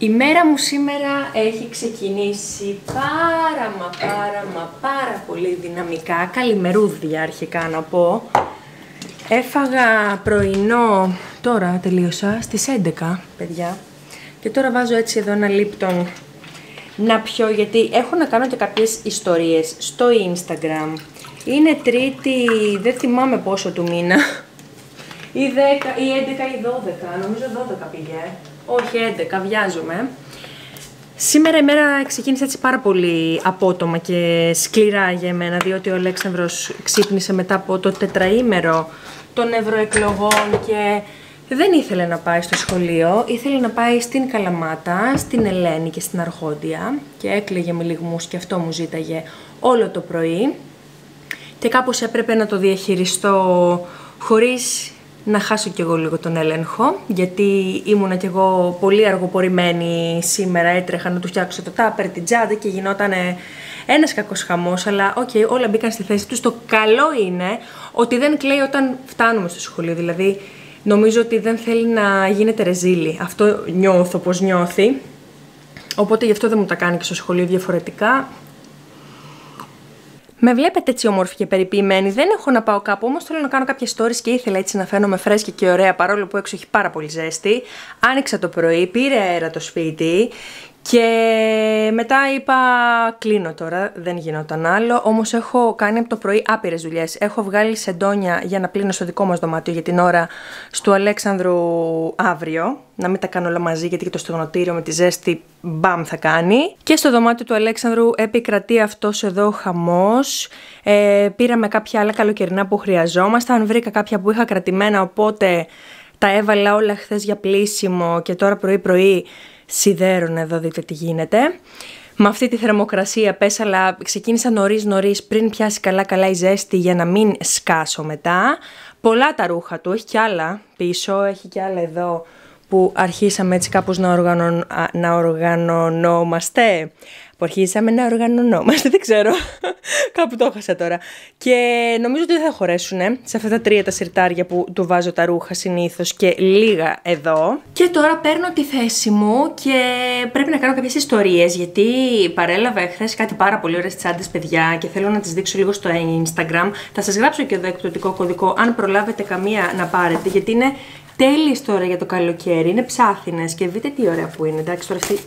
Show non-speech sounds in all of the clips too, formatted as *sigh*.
Η μέρα μου σήμερα έχει ξεκινήσει πάρα μα πάρα μα πάρα πολύ δυναμικά. Καλημερούδια αρχικά να πω. Έφαγα πρωινό, τώρα τελείωσα, στις 11 παιδιά. Και τώρα βάζω έτσι εδώ ένα λίπτον να πιω γιατί έχω να κάνω και κάποιες ιστορίες στο Instagram. Είναι τρίτη, δεν θυμάμαι πόσο του μήνα. *laughs* Ή 10, ή 11 ή 12, νομίζω 12 πήγε. Όχι 11, βιάζομαι. Σήμερα η μέρα ξεκίνησε έτσι πάρα πολύ απότομα και σκληρά για εμένα, διότι ο Αλέξανδρος ξύπνησε μετά από το τετραήμερο των ευρωεκλογών και δεν ήθελε να πάει στο σχολείο, ήθελε να πάει στην Καλαμάτα, στην Ελένη και στην Αρχόντια και έκλαιγε με λιγμούς και αυτό μου ζήταγε όλο το πρωί και κάπως έπρεπε να το διαχειριστώ χωρίς να χάσω κι εγώ λίγο τον έλεγχο, γιατί ήμουνα κι εγώ πολύ αργοπορημένη σήμερα, έτρεχα να του φτιάξω το τάπερ, την τζάντα και γινόταν ένας κακός χαμός, αλλά OK, okay, όλα μπήκαν στη θέση τους. Το καλό είναι ότι δεν κλαίει όταν φτάνουμε στο σχολείο, δηλαδή νομίζω ότι δεν θέλει να γίνεται ρεζίλι. Αυτό νιώθω πως νιώθει, οπότε γι' αυτό δεν μου τα κάνει και στο σχολείο διαφορετικά. Με βλέπετε έτσι όμορφη και περιποιημένη. Δεν έχω να πάω κάπου, όμως θέλω να κάνω κάποια stories και ήθελα έτσι να φαίνομαι φρέσκη και ωραία παρόλο που έξω έχει πάρα πολύ ζέστη. Άνοιξα το πρωί, πήρε αέρα το σπίτι και μετά είπα κλείνω τώρα, δεν γινόταν άλλο, όμως έχω κάνει από το πρωί άπειρες δουλειές. Έχω βγάλει σεντόνια για να πλύνω στο δικό μας δωμάτιο για την ώρα του Αλέξανδρου αύριο. Να μην τα κάνω όλα μαζί γιατί και το στεγνοτήριο με τη ζέστη μπαμ θα κάνει. Και στο δωμάτιο του Αλέξανδρου επικρατεί αυτός εδώ χαμός. Ε, πήραμε κάποια άλλα καλοκαιρινά που χρειαζόμασταν, βρήκα κάποια που είχα κρατημένα οπότε τα έβαλα όλα χθες για πλήσιμο και τώρα πρωί πρωί σιδέρων εδώ δείτε τι γίνεται. Με αυτή τη θερμοκρασία πες αλλά ξεκίνησα νωρίς νωρίς πριν πιάσει καλά καλά η ζέστη για να μην σκάσω μετά. Πολλά τα ρούχα του, έχει κι άλλα πίσω, έχει κι άλλα εδώ που αρχίσαμε έτσι κάπως να, οργανων, να οργανωνόμαστε που αρχίσαμε να οργανωνόμαστε, *laughs* δεν ξέρω, κάπου το έχασα τώρα. Και νομίζω ότι δεν θα χωρέσουν σε αυτά τα τρία τα σιρτάρια που του βάζω τα ρούχα συνήθως και λίγα εδώ. Και τώρα παίρνω τη θέση μου και πρέπει να κάνω κάποιες ιστορίες γιατί παρέλαβα εχθέ κάτι πάρα πολύ ωραίες τσάντες, παιδιά, και θέλω να τις δείξω λίγο στο Instagram. Θα σας γράψω και εδώ εκπτωτικό κωδικό, αν προλάβετε καμία να πάρετε, γιατί είναι τέλειες τώρα για το καλοκαίρι. Είναι ψάθινες και δείτε τι ωραία που είναι. Εντάξει, τώρα αυτή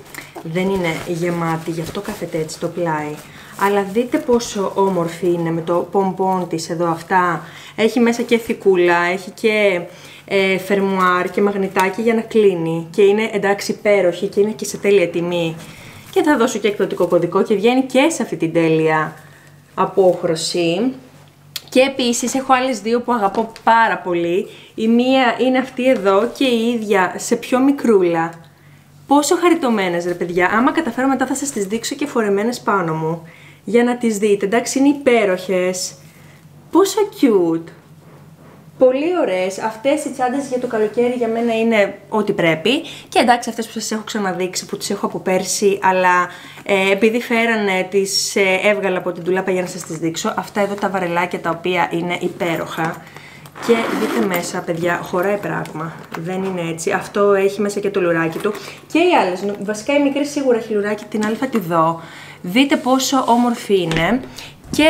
δεν είναι γεμάτη, γι' αυτό κάθεται έτσι το πλάι. Αλλά δείτε πόσο όμορφη είναι με το πομπόν της εδώ αυτά. Έχει μέσα και θικούλα, έχει και ε, φερμουάρ και μαγνητάκι για να κλείνει. Και είναι εντάξει υπέροχη και είναι και σε τέλεια τιμή. Και θα δώσω και εκδοτικό κωδικό και βγαίνει και σε αυτή την τέλεια απόχρωση. Και επίσης έχω άλλες δύο που αγαπώ πάρα πολύ. Η μία είναι αυτή εδώ και η ίδια σε πιο μικρούλα. Πόσο χαριτωμένες ρε παιδιά. Άμα καταφέρω μετά θα σας τις δείξω και φορεμένες πάνω μου. Για να τις δείτε. Εντάξει είναι υπέροχες. Πόσο cute. Πολύ ωραίες. Αυτές οι τσάντες για το καλοκαίρι για μένα είναι ό,τι πρέπει. Και εντάξει αυτές που σας έχω ξαναδείξει, που τις έχω από πέρσι, αλλά ε, επειδή φέρανε τις ε, έβγαλα από την τουλάπα για να σας τις δείξω. Αυτά εδώ τα βαρελάκια τα οποία είναι υπέροχα. Και δείτε μέσα, παιδιά, χωράει πράγμα. Δεν είναι έτσι. Αυτό έχει μέσα και το λουράκι του. Και οι άλλες. Βασικά η μικρή σίγουρα έχει λουράκι, την άλλη θα τη δω. Δείτε πόσο όμορφη είναι. Και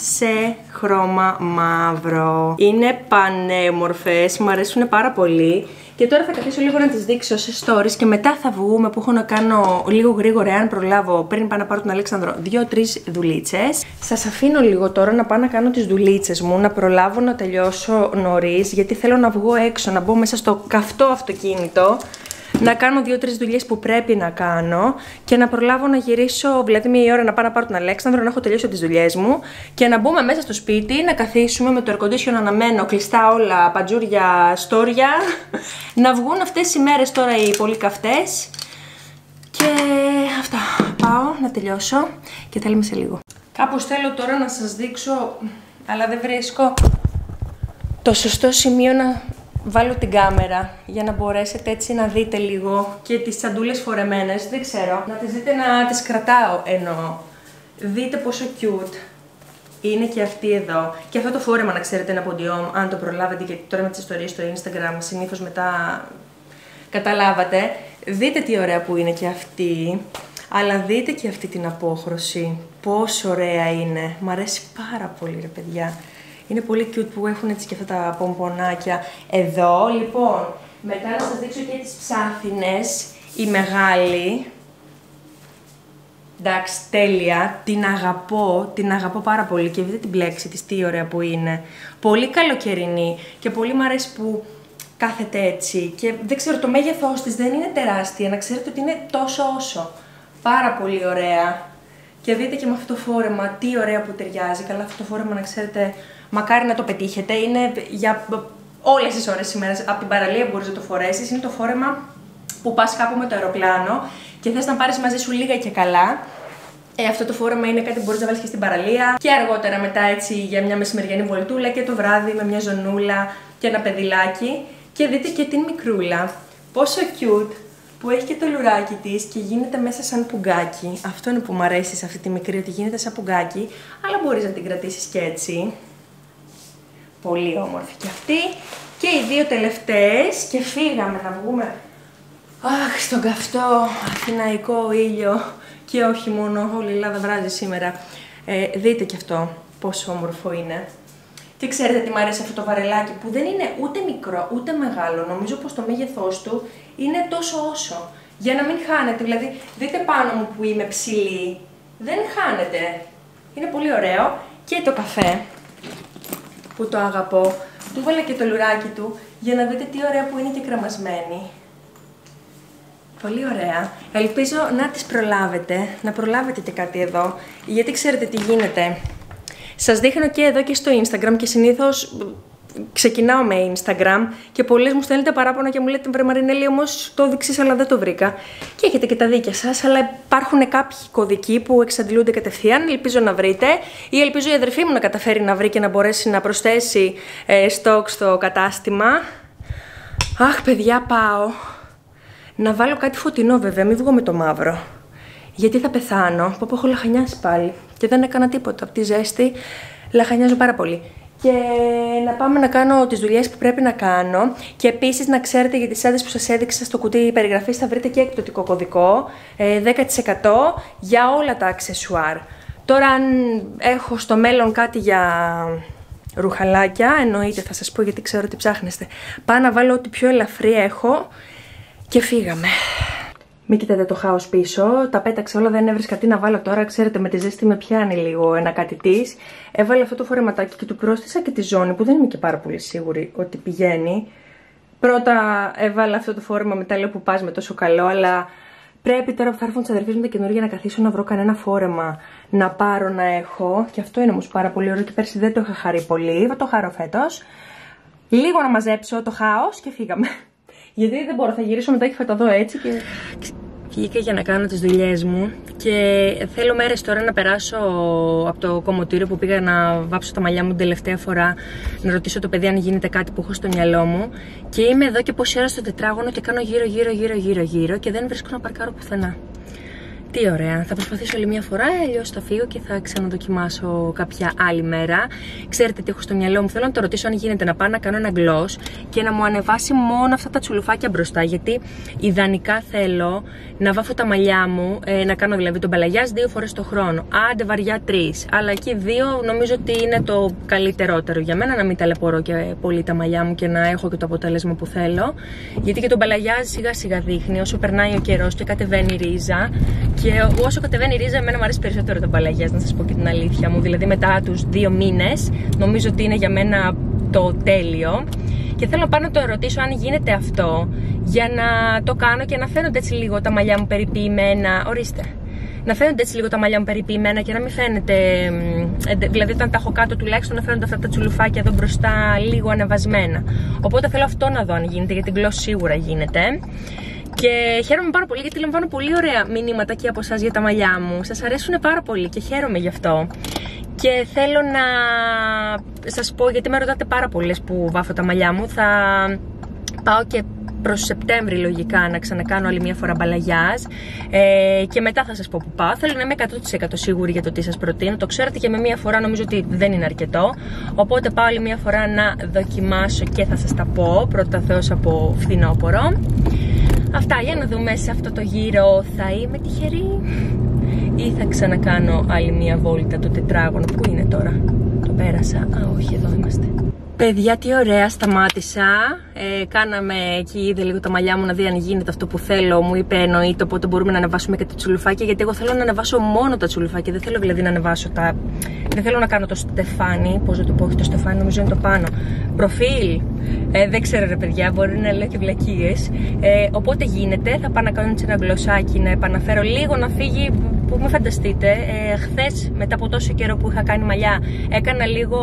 σε χρώμα μαύρο. Είναι πανέμορφες, μου αρέσουν πάρα πολύ. Και τώρα θα καθίσω λίγο να τις δείξω σε stories και μετά θα βγούμε που έχω να κάνω λίγο γρήγορα, αν προλάβω, πριν πάω να πάρω τον Αλέξανδρο, δύο-τρεις δουλίτσες. Σας αφήνω λίγο τώρα να πάω να κάνω τις δουλίτσες μου, να προλάβω να τελειώσω νωρίς, γιατί θέλω να βγω έξω, να μπω μέσα στο καυτό αυτοκίνητο να κάνω δύο-τρεις δουλειές που πρέπει να κάνω και να προλάβω να γυρίσω, δηλαδή μία ώρα να πάω να πάρω τον Αλέξανδρο, να έχω τελειώσει τις δουλειές μου και να μπούμε μέσα στο σπίτι, να καθίσουμε με το air condition αναμένο, κλειστά όλα, παντζούρια, στόρια. *laughs* να βγουν αυτές οι μέρες τώρα οι πολύ καυτές. Και αυτά. Πάω να τελειώσω και τα λέμε σε λίγο. Κάπως θέλω τώρα να σας δείξω, αλλά δεν βρίσκω το σωστό σημείο να βάλω την κάμερα για να μπορέσετε έτσι να δείτε λίγο και τις τσαντούλες φορεμένες, δεν ξέρω, να τις δείτε να τις κρατάω εννοώ. Δείτε πόσο cute είναι και αυτή εδώ. Και αυτό το φόρεμα να ξέρετε είναι από Dior, αν το προλάβετε γιατί τώρα με τις ιστορίες στο Instagram συνήθως μετά καταλάβατε. Δείτε τι ωραία που είναι και αυτή. Αλλά δείτε και αυτή την απόχρωση. Πόσο ωραία είναι. Μ' αρέσει πάρα πολύ ρε παιδιά. Είναι πολύ cute που έχουν έτσι και αυτά τα πομπονάκια εδώ. Λοιπόν, μετά να σας δείξω και τις ψάθινες. Η μεγάλη. Εντάξει, τέλεια. Την αγαπώ, την αγαπώ πάρα πολύ και δείτε την πλέξη της, τι ωραία που είναι. Πολύ καλοκαιρινή και πολύ μου αρέσει που κάθεται έτσι. Και δεν ξέρω, το μέγεθός της δεν είναι τεράστια, να ξέρετε ότι είναι τόσο όσο. Πάρα πολύ ωραία. Και δείτε και με αυτό το φόρεμα τι ωραία που ταιριάζει. Καλά αυτό το φόρεμα να ξέρετε, μακάρι να το πετύχετε. Είναι για όλες τις ώρες σήμερα, από την παραλία μπορείς να το φορέσεις. Είναι το φόρεμα που πας κάπου με το αεροπλάνο και θες να πάρεις μαζί σου λίγα και καλά. Ε, αυτό το φόρεμα είναι κάτι που μπορείς να βάλεις και στην παραλία και αργότερα μετά έτσι για μια μεσημεριανή βολτούλα και το βράδυ με μια ζωνούλα και ένα παιδιλάκι. Και δείτε και την μικρούλα, πόσο cute που έχει και το λουράκι της και γίνεται μέσα σαν πουγκάκι. Αυτό είναι που μου αρέσει σε αυτή τη μικρή, ότι γίνεται σαν πουγκάκι, αλλά μπορείς να την κρατήσεις και έτσι. Πολύ όμορφη και αυτή. Και οι δύο τελευταίες και φύγαμε να βγούμε Αχ, στον καυτό αθηναϊκό ήλιο και όχι μόνο, όλη η Ελλάδα βράζει σήμερα. Ε, δείτε και αυτό πόσο όμορφο είναι. Και ξέρετε τι μου αρέσει αυτό το βαρελάκι που δεν είναι ούτε μικρό ούτε μεγάλο. Νομίζω πως το μέγεθός του είναι τόσο όσο. Για να μην χάνετε, δηλαδή δείτε πάνω μου που είμαι ψηλή. Δεν χάνετε. Είναι πολύ ωραίο. Και το καφέ που το αγαπώ. Του βάλα και το λουράκι του για να δείτε τι ωραία που είναι και κρεμασμένη. Πολύ ωραία. Ελπίζω να τις προλάβετε, να προλάβετε και κάτι εδώ, γιατί ξέρετε τι γίνεται. Σας δείχνω και εδώ και στο Instagram και συνήθως ξεκινάω με Instagram και πολλές μου στέλνετε παράπονα και μου λέτε βρε Μαρινέλη όμως το δείξεις αλλά δεν το βρήκα. Και έχετε και τα δίκια σας, αλλά υπάρχουν κάποιοι κωδικοί που εξαντλούνται κατευθείαν, ελπίζω να βρείτε ή ελπίζω η αδερφή μου να καταφέρει να βρει και να μπορέσει να προσθέσει ε, στόκ στο κατάστημα. Αχ παιδιά πάω. Να βάλω κάτι φωτεινό βέβαια, μην βγω με το μαύρο. Γιατί θα πεθάνω, που έχω λαχανιάσει πάλι. Και δεν έκανα τίποτα από τη ζέστη. Λαχανιάζω πάρα πολύ. Και να πάμε να κάνω τις δουλειές που πρέπει να κάνω. Και επίσης να ξέρετε για τις άντρες που σας έδειξα στο κουτί περιγραφής θα βρείτε και εκπτωτικό κωδικό. 10% ε, για όλα τα αξεσουάρ. Τώρα αν έχω στο μέλλον κάτι για ρουχαλάκια, εννοείται θα σας πω γιατί ξέρω ότι ψάχνεστε. Πάω να βάλω ό,τι πιο ελαφρύ έχω και φύγαμε. Μην κοιτάτε το χάος πίσω, τα πέταξα όλα, δεν έβρισκα τι να βάλω τώρα, ξέρετε με τη ζέστη με πιάνει λίγο ένα κάτι της. Έβαλε αυτό το φορεματάκι και του πρόσθεσα και τη ζώνη που δεν είμαι και πάρα πολύ σίγουρη ότι πηγαίνει. Πρώτα έβαλα αυτό το φόρεμα, μετά λέω που πας με τόσο καλό, αλλά πρέπει τώρα που θα έρθουν τις αδερφές μου τα καινούργια να καθίσω να βρω κανένα φόρεμα να πάρω να έχω. Και αυτό είναι όμως πάρα πολύ ωραίο και πέρσι δεν το είχα χαρεί πολύ, θα το χαρώ φέτος. Λίγο να μαζέψω το χάος και φύγαμε. Γιατί δεν μπορώ, θα γυρίσω μετά και θα τα δω έτσι και... Βγήκα για να κάνω τις δουλειές μου και θέλω μέρες τώρα να περάσω από το κομμωτήριο που πήγα να βάψω τα μαλλιά μου την τελευταία φορά να ρωτήσω το παιδί αν γίνεται κάτι που έχω στο μυαλό μου και είμαι εδώ και πόση ώρα στο τετράγωνο και κάνω γύρω γύρω γύρω γύρω γύρω και δεν βρίσκω να παρκάρω πουθενά. Τι ωραία. Θα προσπαθήσω άλλη μια φορά, αλλιώς θα φύγω και θα ξαναδοκιμάσω κάποια άλλη μέρα. Ξέρετε τι έχω στο μυαλό μου. Θέλω να το ρωτήσω αν γίνεται να πάω να κάνω ένα γκλό και να μου ανεβάσει μόνο αυτά τα τσουλουφάκια μπροστά. Γιατί ιδανικά θέλω να βάφω τα μαλλιά μου, ε, να κάνω δηλαδή τον μπαλαγιάς δύο φορές το χρόνο. Άντε βαριά τρεις. Αλλά εκεί δύο νομίζω ότι είναι το καλύτερότερο για μένα να μην ταλαιπωρώ και πολύ τα μαλλιά μου και να έχω και το αποτέλεσμα που θέλω. Γιατί και τον μπαλαγιάς σιγά σιγά δείχνει όσο περνάει ο καιρός και κατεβαίνει η ρίζα και όσο κατεβαίνει η ρίζα, εμένα μου αρέσει περισσότερο το μπαλαγιάς, να σας πω και την αλήθεια μου. Δηλαδή, μετά τους δύο μήνες, νομίζω ότι είναι για μένα το τέλειο. Και θέλω να πάω να το ρωτήσω αν γίνεται αυτό για να το κάνω και να φαίνονται έτσι λίγο τα μαλλιά μου περιποιημένα. Ορίστε. Να φαίνονται έτσι λίγο τα μαλλιά μου περιποιημένα και να μην φαίνεται. Δηλαδή, όταν τα έχω κάτω τουλάχιστον να φαίνονται αυτά τα τσουλουφάκια εδώ μπροστά λίγο ανεβασμένα. Οπότε θέλω αυτό να δω αν γίνεται, γιατί γλώσσα σίγουρα γίνεται. Και χαίρομαι πάρα πολύ γιατί λαμβάνω πολύ ωραία μηνύματα και από εσά για τα μαλλιά μου. Σας αρέσουν πάρα πολύ και χαίρομαι γι' αυτό. Και θέλω να σας πω, γιατί με ρωτάτε πάρα πολλές που βάφω τα μαλλιά μου, θα πάω και προς Σεπτέμβρη λογικά να ξανακάνω άλλη μια φορά μπαλαγιάς. Ε, και μετά θα σας πω που πάω. Θέλω να είμαι 100% σίγουρη για το τι σας προτείνω. Το ξέρετε και με μια φορά νομίζω ότι δεν είναι αρκετό. Οπότε πάω άλλη μια φορά να δοκιμάσω και θα σας τα πω. Πρώτα Θεός από φθινόπωρο. Αυτά, για να δούμε σε αυτό το γύρο θα είμαι τυχερή ή θα ξανακάνω άλλη μία βόλτα το τετράγωνο. Πού είναι τώρα, το πέρασα. Α, όχι, εδώ είμαστε. Παιδιά, τι ωραία, σταμάτησα. Ε, κάναμε εκεί, είδε λίγο τα μαλλιά μου να δει αν γίνεται αυτό που θέλω. Μου είπε εννοείται, οπότε μπορούμε να ανεβάσουμε και τα τσουλουφάκια. Γιατί εγώ θέλω να ανεβάσω μόνο τα τσουλουφάκια. Δεν θέλω δηλαδή να ανεβάσω τα. Δεν θέλω να κάνω το στεφάνι. Πώς να το πω, όχι το στεφάνι, νομίζω είναι το πάνω. Προφίλ. Ε, δεν ξέρω, ρε παιδιά, μπορεί να λέω και βλακίες. Ε, οπότε γίνεται, θα πάω να κάνω έτσι ένα γλωσσάκι, να επαναφέρω λίγο να φύγει. Που με φανταστείτε, ε, χθες μετά από τόσο καιρό που είχα κάνει μαλλιά, έκανα λίγο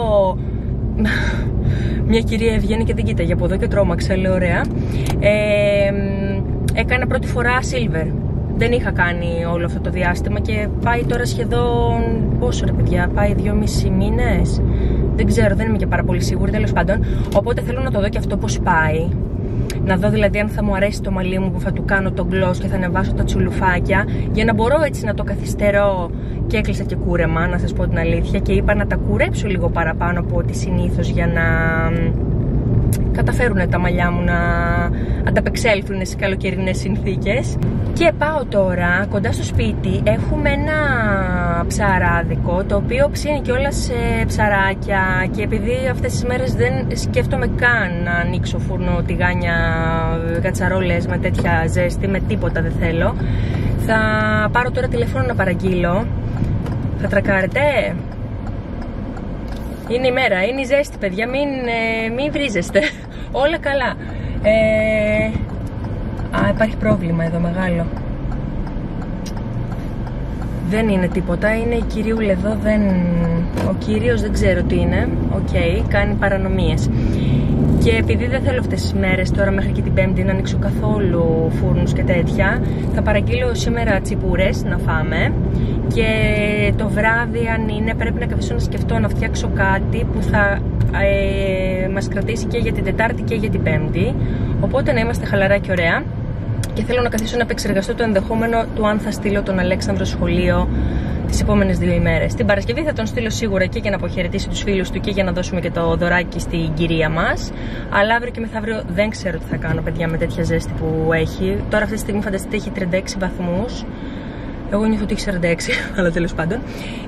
*laughs* μια κυρία βγαίνει και δεν κοίταγε από εδώ και τρόμαξε, λέει ωραία. Ε, έκανα πρώτη φορά silver. Δεν είχα κάνει όλο αυτό το διάστημα και πάει τώρα σχεδόν. Πόσο ρε παιδιά, πάει δυόμισι μήνες. Δεν ξέρω, δεν είμαι και πάρα πολύ σίγουρη τέλος πάντων. Οπότε θέλω να το δω και αυτό πώς πάει. Να δω δηλαδή αν θα μου αρέσει το μαλλί μου που θα του κάνω τον gloss και θα ανεβάσω τα τσουλουφάκια. Για να μπορώ έτσι να το καθυστερώ. Και έκλεισα και κούρεμα να σας πω την αλήθεια. Και είπα να τα κουρέψω λίγο παραπάνω από ό,τι συνήθως για να καταφέρουν τα μαλλιά μου να ανταπεξέλθουν σε καλοκαιρινές συνθήκες. Και πάω τώρα κοντά στο σπίτι έχουμε ένα ψαράδικο το οποίο ψήνει και όλα σε ψαράκια και επειδή αυτές τις μέρες δεν σκέφτομαι καν να ανοίξω φούρνο τηγάνια κατσαρόλες με τέτοια ζέστη με τίποτα δεν θέλω θα πάρω τώρα τηλέφωνο να παραγγείλω. Θα τρακάρετε; Είναι η μέρα, είναι η ζέστη παιδιά, μην, ε, μην βρίζεστε. *laughs* Όλα καλά. Ε, Α, υπάρχει πρόβλημα εδώ μεγάλο. Δεν είναι τίποτα, είναι η κυριούλα εδώ, δεν... ο κύριος δεν ξέρω τι είναι, OK, okay, κάνει παρανομίες. Και επειδή δεν θέλω αυτές τις μέρες τώρα μέχρι και την Πέμπτη να ανοίξω καθόλου φούρνους και τέτοια, θα παραγγείλω σήμερα τσιπούρες να φάμε και το βράδυ αν είναι πρέπει να καθίσω να σκεφτώ να φτιάξω κάτι που θα ε, μας κρατήσει και για την Τετάρτη και για την Πέμπτη, οπότε να είμαστε χαλαρά και ωραία και θέλω να καθίσω να επεξεργαστώ το ενδεχόμενο του αν θα στείλω τον Αλέξανδρο σχολείο τις επόμενες δύο ημέρες. Την Παρασκευή θα τον στείλω σίγουρα και για να αποχαιρετήσει τους φίλους του και για να δώσουμε και το δωράκι στην κυρία μας. Αλλά αύριο και μεθαύριο δεν ξέρω τι θα κάνω, παιδιά, με τέτοια ζέστη που έχει. Τώρα αυτή τη στιγμή φανταστείτε έχει 36 βαθμούς. Εγώ νιώθω ότι έχει 46, *laughs* αλλά τέλος πάντων.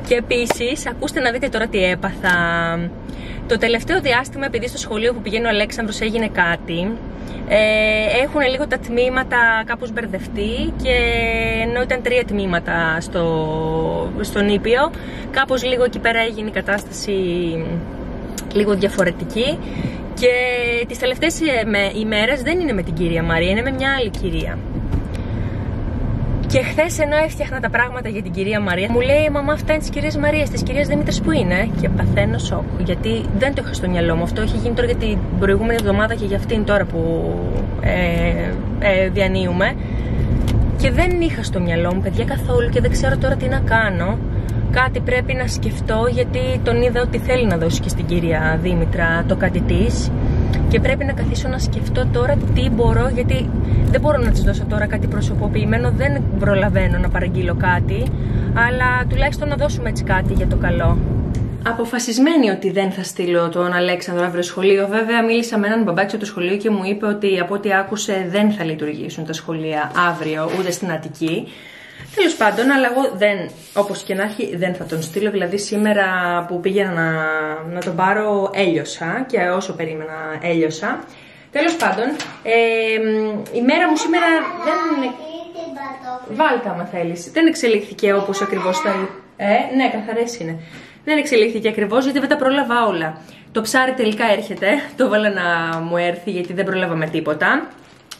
Και επίσης, ακούστε να δείτε τώρα τι έπαθα. Το τελευταίο διάστημα, επειδή στο σχολείο που πηγαίνει ο Αλέξανδρος έγινε κάτι, ε, έχουν λίγο τα τμήματα κάπως μπερδευτεί και ενώ ήταν τρία τμήματα στο, στον Ήπιο, κάπως λίγο εκεί πέρα έγινε η κατάσταση λίγο διαφορετική και τις τελευταίες ημέρες δεν είναι με την κυρία Μαρία, είναι με μια άλλη κυρία. Και χθες, ενώ έφτιαχνα τα πράγματα για την κυρία Μαρία, μου λέει: Μαμά, αυτά είναι τη κυρία Μαρίας, της κυρίας Δημήτρη που είναι. Και παθαίνω σοκ. Γιατί δεν το είχα στο μυαλό μου. Αυτό έχει γίνει τώρα για την προηγούμενη εβδομάδα και για αυτήν τώρα που ε, ε, διανύουμε. Και δεν είχα στο μυαλό μου, παιδιά, καθόλου και δεν ξέρω τώρα τι να κάνω. Κάτι πρέπει να σκεφτώ γιατί τον είδα ότι θέλει να δώσει και στην κυρία Δήμητρα το κάτι της και πρέπει να καθίσω να σκεφτώ τώρα τι μπορώ γιατί δεν μπορώ να της δώσω τώρα κάτι προσωποποιημένο δεν προλαβαίνω να παραγγείλω κάτι αλλά τουλάχιστον να δώσουμε έτσι κάτι για το καλό Αποφασισμένη ότι δεν θα στείλω τον Αλέξανδρο αύριο σχολείο. Βέβαια, μίλησα με έναν μπαμπάκι από το σχολείο και μου είπε ότι από ό,τι άκουσε δεν θα λειτουργήσουν τα σχολεία αύριο ούτε στην Αττική. Τέλος πάντων, αλλά εγώ δεν, όπως και να έχει, δεν θα τον στείλω. Δηλαδή, σήμερα που πήγαινα να, να τον πάρω, έλειωσα και όσο περίμενα, έλειωσα. Τέλος πάντων, ε, η μέρα μου σήμερα δεν. Βάλτα, άμα θέλεις. Δεν εξελίχθηκε όπως ακριβώς θα. Ε, ναι, καθαρές είναι. Δεν εξελίχθηκε ακριβώς γιατί δεν τα πρόλαβα όλα. Το ψάρι τελικά έρχεται. *laughs* Το βάλα να μου έρθει γιατί δεν πρόλαβα τίποτα.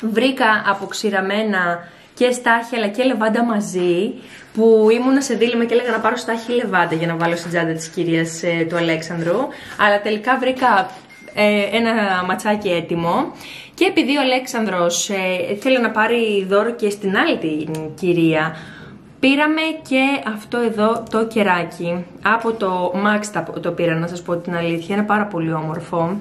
Βρήκα αποξηραμένα και στάχη αλλά και λεβάντα μαζί που ήμουνα σε δίλημα και έλεγα να πάρω στάχη λεβάντα για να βάλω στην τσάντα της κυρίας ε, του Αλέξανδρου. Αλλά τελικά βρήκα ε, ένα ματσάκι έτοιμο. Και επειδή ο Αλέξανδρος ε, θέλει να πάρει δώρο και στην άλλη την κυρία Πήραμε και αυτό εδώ το κεράκι. Από το Max το πήρα να σας πω την αλήθεια, είναι πάρα πολύ όμορφο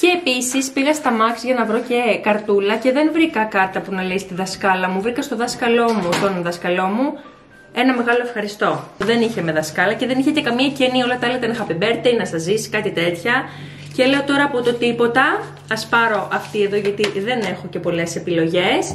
και επίσης πήγα στα Max για να βρω και καρτούλα και δεν βρήκα κάρτα που να λέει στη δασκάλα μου. Βρήκα στο δάσκαλό μου, τον δάσκαλό μου, ένα μεγάλο ευχαριστώ. Δεν είχε με δασκάλα και δεν είχε και καμία καινή. Όλα τα άλλα ήταν happy birthday, να σας ζήσει, κάτι τέτοια. Και λέω τώρα από το τίποτα, ας πάρω αυτή εδώ γιατί δεν έχω και πολλές επιλογές.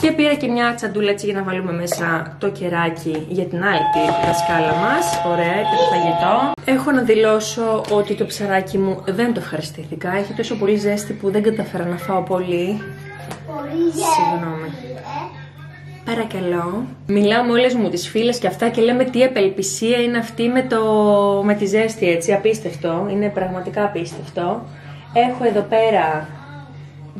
Και πήρα και μια τσαντούλα έτσι για να βάλουμε μέσα το κεράκι για την άλλη τη δασκάλα μας. Ωραία, και το φαγητό. Έχω να δηλώσω ότι το ψαράκι μου δεν το ευχαριστήθηκα. Έχει τόσο πολύ ζέστη που δεν καταφέρα να φάω πολύ. Πολύ Συγγνώμη. ε. Παρακαλώ. Μιλάω με όλες μου τις φίλες και αυτά και λέμε τι απελπισία είναι αυτή με, το... με τη ζέστη έτσι, απίστευτο. Είναι πραγματικά απίστευτο. Έχω εδώ πέρα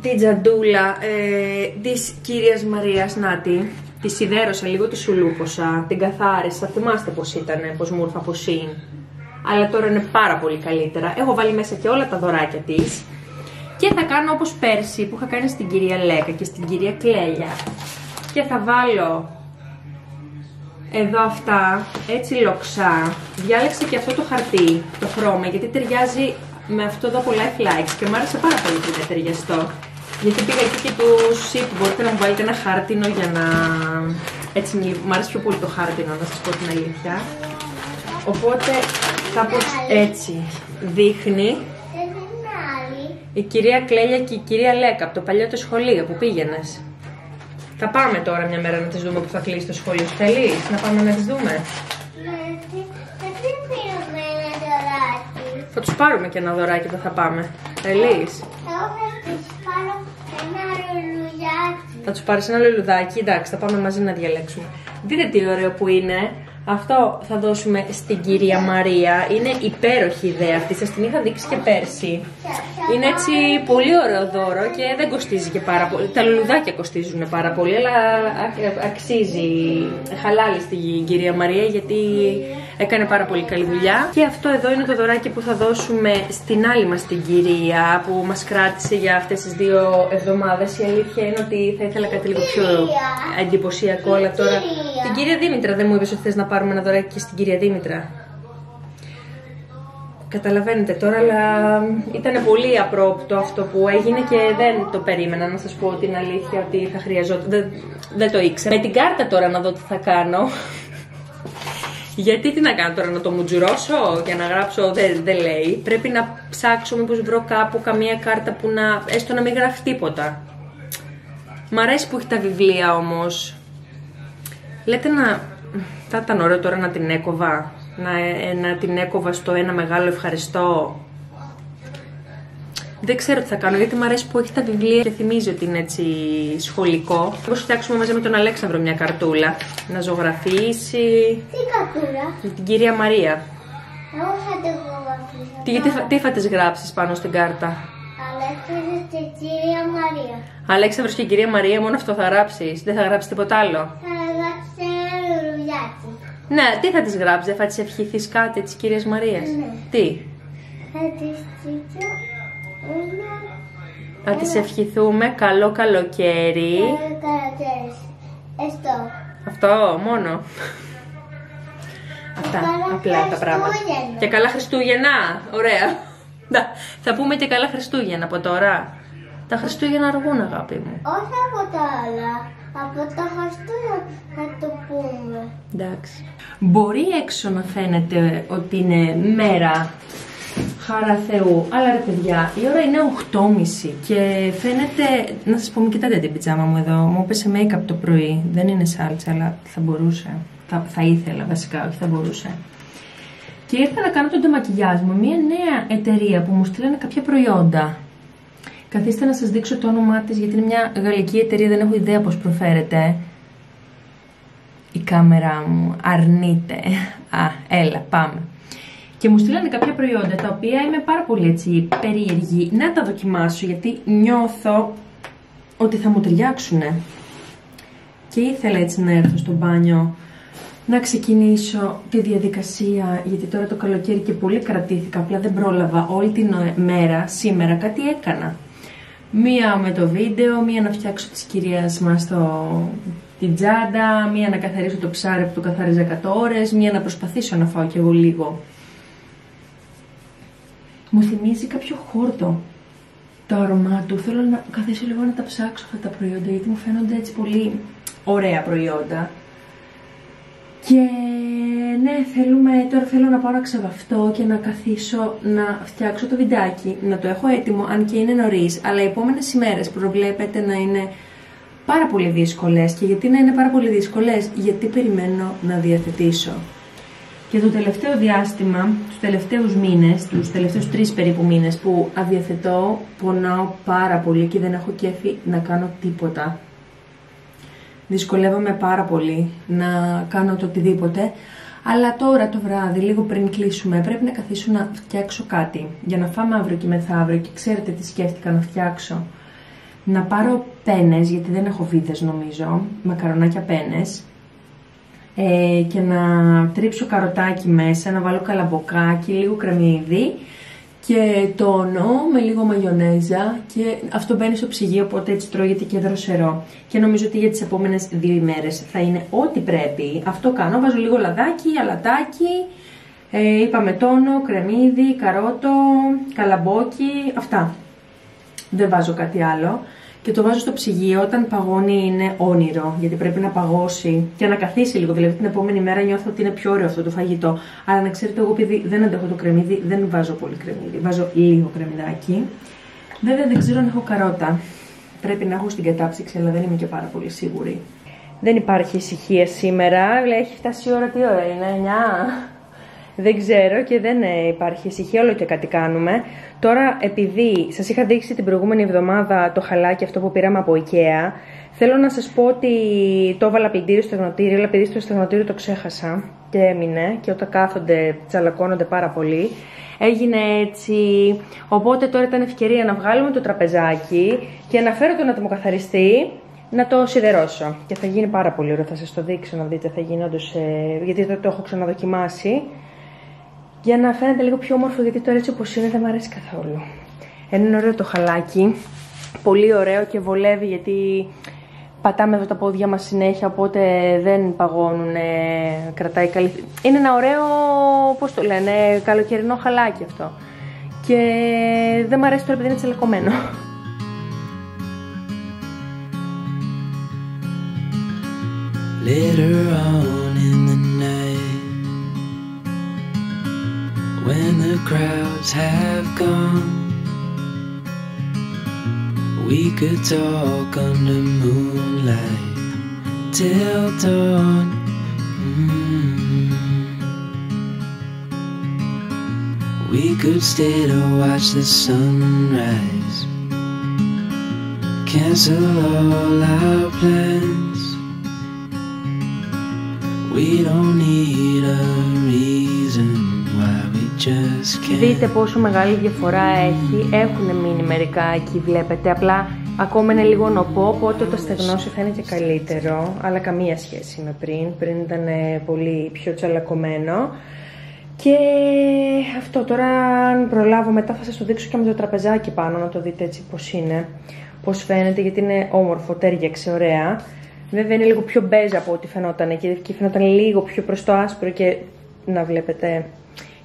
την τζαντούλα ε, της κυρίας Μαρίας Νάτη. Τη σιδέρωσα λίγο, τη σουλούποσα, την καθάρισα. Θυμάστε πώς ήταν, πώς μου ήρθα από σύν. Αλλά τώρα είναι πάρα πολύ καλύτερα. Έχω βάλει μέσα και όλα τα δωράκια της. Και θα κάνω όπως πέρσι που είχα κάνει στην κυρία Λέκα και στην κυρία Κλέλια. Και θα βάλω εδώ αυτά, έτσι λοξά. Διάλεξα και αυτό το χαρτί, το χρώμα, γιατί ταιριάζει με αυτό εδώ από Life Likes και μου άρεσε πάρα πολύ που είναι ταιριαστό. Γιατί πήγα εκεί και του είπα, μπορείτε να μου βάλετε ένα χάρτινο για να... Έτσι, μου άρεσε πιο πολύ το χάρτινο, να σας πω την αλήθεια. Οπότε, κάπως έτσι δείχνει Δεν είναι άλλη. η κυρία Κλέλια και η κυρία Λέκα από το παλιό το σχολείο που πήγαινες. Θα πάμε τώρα μια μέρα να τις δούμε που θα κλείσει το σχολείο. Θέλεις να πάμε να τις δούμε; Γιατί Θα τους πάρουμε και ένα δωράκι που θα πάμε. Θέλεις. Εγώ θα τους πάρω ένα ρουλουλιάκι. Θα τους πάρεις ένα λουλουδάκι. Εντάξει, θα πάμε μαζί να διαλέξουμε. Δείτε τι ωραίο που είναι. Αυτό θα δώσουμε στην κυρία Μαρία. Είναι υπέροχη η ιδέα αυτή. Σας την είχα δείξει και πέρσι. Είναι έτσι πολύ ωραίο δώρο και δεν κοστίζει και πάρα πολύ. Τα λουλουδάκια κοστίζουν πάρα πολύ, αλλά α- αξίζει χαλάλη στην κυρία Μαρία γιατί έκανε πάρα πολύ καλή δουλειά. Και αυτό εδώ είναι το δωράκι που θα δώσουμε στην άλλη μας την κυρία που μας κράτησε για αυτές τις δύο εβδομάδες. Η αλήθεια είναι ότι θα ήθελα κάτι λίγο πιο εντυπωσιακό, αλλά τώρα... Κυρία. Την κυρία Δήμητρα δεν μου είπες ότι θες να πάρουμε ένα δωράκι και στην κυρία Δήμητρα. Καταλαβαίνετε τώρα, αλλά ήταν πολύ απρόπτο αυτό που έγινε και δεν το περίμενα να σας πω την αλήθεια ότι θα χρειαζόταν. Δεν, δεν το ήξερα. Με την κάρτα τώρα να δω τι θα κάνω. Γιατί τι να κάνω τώρα, να το μουτζουρώσω και να γράψω δεν, δεν λέει. Πρέπει να ψάξω μήπως βρω κάπου καμία κάρτα που να, έστω να μην γράφει τίποτα. Μ' αρέσει που έχει τα βιβλία όμως. Λέτε να. Θα ήταν ωραίο τώρα να την έκοβα. Να, ε, να την έκοβα στο ένα μεγάλο ευχαριστώ. Δεν ξέρω τι θα κάνω γιατί μου αρέσει που έχει τα βιβλία και θυμίζει ότι είναι έτσι σχολικό. Πώ φτιάξουμε μαζί με τον Αλέξανδρο μια καρτούλα. Να ζωγραφίσει. Τι κατούρα. Με την κυρία Μαρία. Εγώ θα το γραφήσω. Τι, τι, θα- τι θα τις γράψεις πάνω στην κάρτα; Αλέξανδρος και κυρία Μαρία. Αλέξανδρος και η κυρία Μαρία, μόνο αυτό θα γράψεις. Δεν θα γράψεις τίποτα άλλο; Θα γράψω ένα ρουλουλιάκι. Ναι, τι θα τις γράψεις, δεν θα τις ευχηθείς κάτι της κυρίας Μαρίας; Ναι. Τι, Θα της στήσω ένα θα τις ευχηθούμε καλό καλοκαίρι. ένα καρατέρι. Εστώ. Αυτό μόνο. Αυτά, Καλά απλά τα πράγματα. Χριστούγεννα. Και καλά Χριστούγεννα, ωραία. *laughs* Να, θα πούμε και καλά Χριστούγεννα από τώρα. Τα Χριστούγεννα αργούν αγάπη μου. Όχι από τα άλλα. Από τα Χριστούγεννα θα το πούμε. Εντάξει. Μπορεί έξω να φαίνεται ότι είναι μέρα χαρά Θεού, αλλά ρε παιδιά, η ώρα είναι 8.30 και φαίνεται, να σας πω, μην κοιτάτε την πιτζάμα μου εδώ, μου έπεσε make-up το πρωί, δεν είναι σάλτσα, αλλά θα μπορούσε, θα, θα ήθελα βασικά, όχι θα μπορούσε. Και ήρθα να κάνω τον ντεμακιγιάζ μου, μια νέα εταιρεία που μου στείλανε κάποια προϊόντα. Καθίστε να σας δείξω το όνομά της, γιατί είναι μια γαλλική εταιρεία, δεν έχω ιδέα πώς προφέρεται η κάμερά μου αρνείται. Α, έλα, πάμε. Και μου στείλανε κάποια προϊόντα τα οποία είμαι πάρα πολύ έτσι περίεργη να τα δοκιμάσω γιατί νιώθω ότι θα μου ταιριάξουν. Και ήθελα έτσι να έρθω στο μπάνιο να ξεκινήσω τη διαδικασία γιατί τώρα το καλοκαίρι και πολύ κρατήθηκα απλά δεν πρόλαβα όλη την μέρα σήμερα κάτι έκανα Μία με το βίντεο, μία να φτιάξω της κυρίας μας το... την τσάντα, μία να καθαρίσω το ψάρι που το καθάριζα 100 ώρες, μία να προσπαθήσω να φάω κι εγώ λίγο. Μου θυμίζει κάποιο χόρτο το αρώμα του. Θέλω να καθίσω λίγο να τα ψάξω αυτά τα προϊόντα γιατί μου φαίνονται έτσι πολύ ωραία προϊόντα. Και ναι, θέλουμε, τώρα θέλω να πάω να ξεβαφτώ και να καθίσω να φτιάξω το βιντεάκι, να το έχω έτοιμο, αν και είναι νωρίς. Αλλά οι επόμενες ημέρες προβλέπεται να είναι πάρα πολύ δύσκολες και γιατί να είναι πάρα πολύ δύσκολες, γιατί περιμένω να διαθετήσω. Και το τελευταίο διάστημα, τους τελευταίους μήνες, τους τελευταίους τρεις περίπου μήνες που αδιαθετώ, πονάω πάρα πολύ και δεν έχω κέφι να κάνω τίποτα. Δυσκολεύομαι πάρα πολύ να κάνω το οτιδήποτε, αλλά τώρα το βράδυ, λίγο πριν κλείσουμε, πρέπει να καθίσω να φτιάξω κάτι. Για να φάμε αύριο και μεθαύριο και ξέρετε τι σκέφτηκα να φτιάξω. Να πάρω πένες, γιατί δεν έχω βίδες νομίζω, μακαρονάκια πένες, ε, και να τρίψω καροτάκι μέσα, να βάλω καλαμποκάκι, λίγο κρεμμύδι και τόνο με λίγο μαγιονέζα και αυτό μπαίνει στο ψυγείο οπότε έτσι τρώγεται και δροσερό. Και νομίζω ότι για τις επόμενες δύο ημέρες θα είναι ό,τι πρέπει. Αυτό κάνω, βάζω λίγο λαδάκι, αλατάκι, ε, είπαμε τόνο, κρεμμύδι, καρότο, καλαμπόκι, αυτά. Δεν βάζω κάτι άλλο και το βάζω στο ψυγείο όταν παγώνει είναι όνειρο, γιατί πρέπει να παγώσει και να καθίσει λίγο. Δηλαδή την επόμενη μέρα νιώθω ότι είναι πιο ωραίο αυτό το φαγητό. Αλλά να ξέρετε, εγώ επειδή δεν αντέχω το κρεμμύδι, δεν βάζω πολύ κρεμμύδι. Βάζω λίγο κρεμμυδάκι. Βέβαια δεν ξέρω αν έχω καρότα. Πρέπει να έχω στην κατάψυξη, αλλά δεν είμαι και πάρα πολύ σίγουρη. Δεν υπάρχει ησυχία σήμερα. Έχει φτάσει η ώρα, τι ώρα είναι, 9 δεν ξέρω και δεν ε, υπάρχει ησυχία, όλο και κάτι κάνουμε. Τώρα, επειδή σας είχα δείξει την προηγούμενη εβδομάδα το χαλάκι αυτό που πήραμε από IKEA, θέλω να σας πω ότι το έβαλα πλυντήριο στο στεγνοτήριο, αλλά επειδή στο στεγνοτήριο το ξέχασα και έμεινε και όταν κάθονται τσαλακώνονται πάρα πολύ. Έγινε έτσι, οπότε τώρα ήταν ευκαιρία να βγάλουμε το τραπεζάκι και να φέρω τον ατομοκαθαριστή να το σιδερώσω. Και θα γίνει πάρα πολύ ωραίο, θα σας το δείξω να δείτε, θα γίνει όντως, ε, γιατί το έχω ξαναδοκιμάσει για να φαίνεται λίγο πιο όμορφο γιατί τώρα έτσι όπως είναι δεν μου αρέσει καθόλου. είναι ωραίο το χαλάκι, πολύ ωραίο και βολεύει γιατί πατάμε εδώ τα πόδια μας συνέχεια οπότε δεν παγώνουν, κρατάει καλή... Είναι ένα ωραίο, πώς το λένε, καλοκαιρινό χαλάκι αυτό. Και δεν μου αρέσει τώρα επειδή είναι τσελεκωμένο. Later on in when the crowds have gone. We could talk under moonlight till dawn. Mm. We could stay to watch the sunrise. Cancel all our plans. We don't need a reason. Δείτε πόσο μεγάλη διαφορά έχει. Έχουν μείνει μερικά εκεί, βλέπετε. Απλά ακόμα είναι λίγο νοπό, οπότε το στεγνώσει θα είναι και καλύτερο. Αλλά καμία σχέση με πριν. Πριν ήταν πολύ πιο τσαλακωμένο. Και αυτό τώρα, αν προλάβω μετά, θα σας το δείξω και με το τραπεζάκι πάνω, να το δείτε έτσι πώς είναι. Πώς φαίνεται, γιατί είναι όμορφο, τέριαξε ωραία. Βέβαια είναι λίγο πιο μπέζα από ό,τι φαινόταν και φαινόταν λίγο πιο προς το άσπρο και να βλέπετε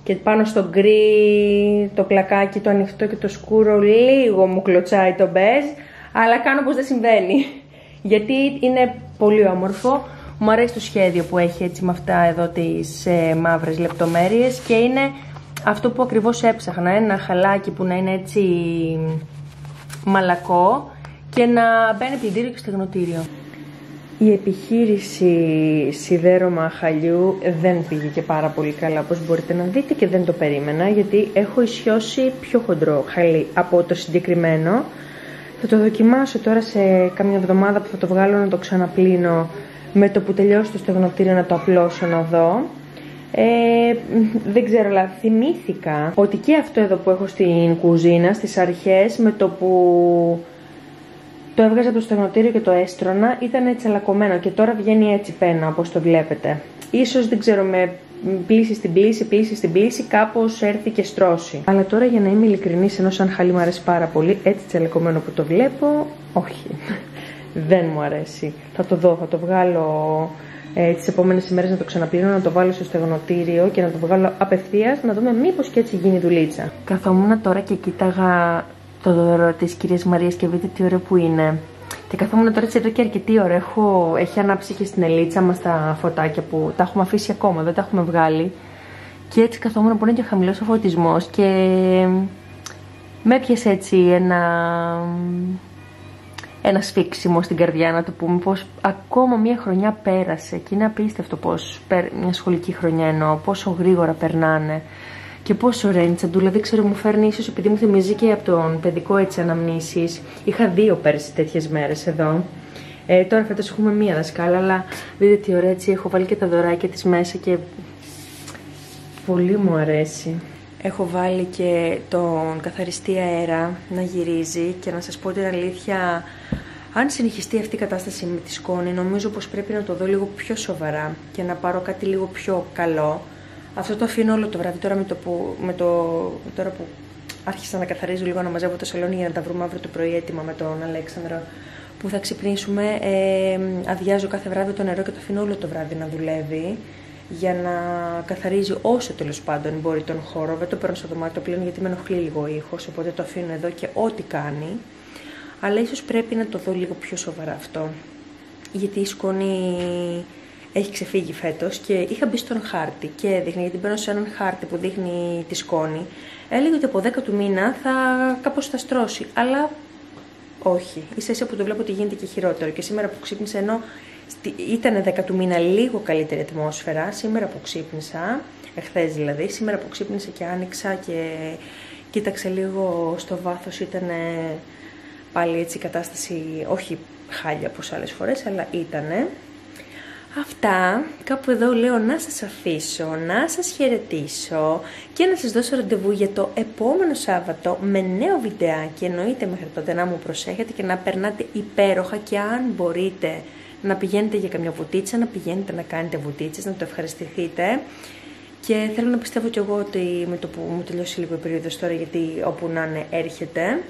και πάνω στο γκρι, το πλακάκι, το ανοιχτό και το σκούρο λίγο μου κλωτσάει το μπέζ, αλλά κάνω πως δεν συμβαίνει. *laughs* Γιατί είναι πολύ όμορφο, μου αρέσει το σχέδιο που έχει έτσι με αυτά εδώ τις ε, μαύρες λεπτομέρειες και είναι αυτό που ακριβώς έψαχνα, ένα χαλάκι που να είναι έτσι μαλακό και να μπαίνει πλυντήριο και στεγνοτήριο. Η επιχείρηση σιδέρωμα χαλιού δεν πήγε και πάρα πολύ καλά όπως μπορείτε να δείτε και δεν το περίμενα γιατί έχω ισιώσει πιο χοντρό χαλί από το συγκεκριμένο. Θα το δοκιμάσω τώρα σε κάμια εβδομάδα που θα το βγάλω να το ξαναπλύνω με το που τελειώσει το στεγνοτήριο να το απλώσω να δω. Ε, δεν ξέρω, αλλά θυμήθηκα ότι και αυτό εδώ που έχω στην κουζίνα στις αρχές με το που το έβγαζα από το στεγνοτήριο και το έστρωνα, ήταν τσαλακωμένο και τώρα βγαίνει έτσι πένα όπως το βλέπετε. Ίσως δεν ξέρω με πλήση στην πλήση, πλήση στην πλήση, κάπως έρθει και στρώσει. Αλλά τώρα για να είμαι ειλικρινής, ενώ σαν χαλί μου αρέσει πάρα πολύ, έτσι τσαλακωμένο που το βλέπω, όχι. *laughs* δεν μου αρέσει. Θα το δω, θα το βγάλω ε, τις επόμενες ημέρες να το ξαναπλύνω, να το βάλω στο στεγνοτήριο και να το βγάλω απευθείας, να δούμε μήπως και έτσι γίνει δουλίτσα. Καθόμουν τώρα και κοίταγα το δώρο της κυρίας Μαρίας και δείτε τι ωραίο που είναι. Και καθόμουν τώρα έτσι εδώ και αρκετή ώρα. Έχω, έχει ανάψει και στην ελίτσα μας τα φωτάκια που τα έχουμε αφήσει ακόμα, δεν τα έχουμε βγάλει. Και έτσι καθόμουν που είναι και χαμηλός ο φωτισμός και με έπιασε έτσι ένα... ένα σφίξιμο στην καρδιά να το πούμε πως ακόμα μια χρονιά πέρασε και είναι απίστευτο πως μια σχολική χρονιά εννοώ, πόσο γρήγορα περνάνε και πόσο ωραία είναι η τσαντούλα, δεν ξέρω, μου φέρνει ίσως επειδή μου θυμίζει και από τον παιδικό έτσι αναμνήσεις. Είχα δύο πέρσι τέτοιες μέρες εδώ. Ε, τώρα φέτος έχουμε μία δασκάλα, αλλά δείτε τι ωραία έτσι έχω βάλει και τα δωράκια της μέσα και πολύ μου αρέσει. Έχω βάλει και τον καθαριστή αέρα να γυρίζει και να σας πω την αλήθεια, αν συνεχιστεί αυτή η κατάσταση με τη σκόνη, νομίζω πως πρέπει να το δω λίγο πιο σοβαρά και να πάρω κάτι λίγο πιο καλό. Αυτό το αφήνω όλο το βράδυ τώρα με το που, με το, τώρα που άρχισα να καθαρίζω λίγο να μαζεύω το σαλόνι για να τα βρούμε αύριο το πρωί έτοιμα με τον Αλέξανδρο που θα ξυπνήσουμε. Ε, αδειάζω κάθε βράδυ το νερό και το αφήνω όλο το βράδυ να δουλεύει για να καθαρίζει όσο τέλος πάντων μπορεί τον χώρο. Δεν το παίρνω στο δωμάτιο πλέον γιατί με ενοχλεί λίγο ο ήχος, οπότε το αφήνω εδώ και ό,τι κάνει. Αλλά ίσως πρέπει να το δω λίγο πιο σοβαρά αυτό. Γιατί η σκόνη έχει ξεφύγει φέτος και είχα μπει στον χάρτη και έδειχνε, γιατί μπαίνω σε έναν χάρτη που δείχνει τη σκόνη. Έλεγε ότι από 10 του μήνα θα κάπως θα στρώσει. Αλλά όχι. Ίσα ίσα που το βλέπω ότι γίνεται και χειρότερο. Και σήμερα που ξύπνησε ενώ ήταν 10 του μήνα λίγο καλύτερη ατμόσφαιρα. Σήμερα που ξύπνησα, εχθές δηλαδή, σήμερα που ξύπνησα και άνοιξα και κοίταξε λίγο στο βάθος ήταν πάλι έτσι η κατάσταση, όχι χάλια όπως άλλες φορές, αλλά ήτανε. Αυτά, κάπου εδώ λέω να σας αφήσω, να σας χαιρετήσω και να σας δώσω ραντεβού για το επόμενο Σάββατο με νέο βιντεάκι. Εννοείται μέχρι τότε να μου προσέχετε και να περνάτε υπέροχα και αν μπορείτε να πηγαίνετε για καμιά βουτίτσα, να πηγαίνετε να κάνετε βουτίτσες, να το ευχαριστηθείτε. Και θέλω να πιστεύω κι εγώ ότι με το που μου τελειώσει λίγο η περίοδος τώρα, γιατί όπου να είναι έρχεται.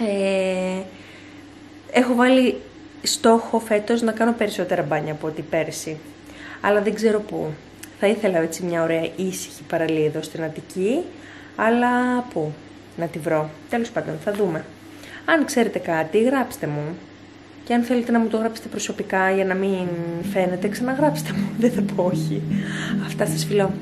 Ε, έχω βάλει στόχο φέτος να κάνω περισσότερα μπάνια από ό,τι πέρσι. Αλλά δεν ξέρω πού. Θα ήθελα έτσι μια ωραία ήσυχη παραλία εδώ στην Αττική, αλλά πού να τη βρω. Τέλος πάντων, θα δούμε. Αν ξέρετε κάτι, γράψτε μου. Και αν θέλετε να μου το γράψετε προσωπικά για να μην φαίνεται, ξαναγράψτε μου. *laughs* Δεν θα πω όχι. Αυτά σας φιλώ.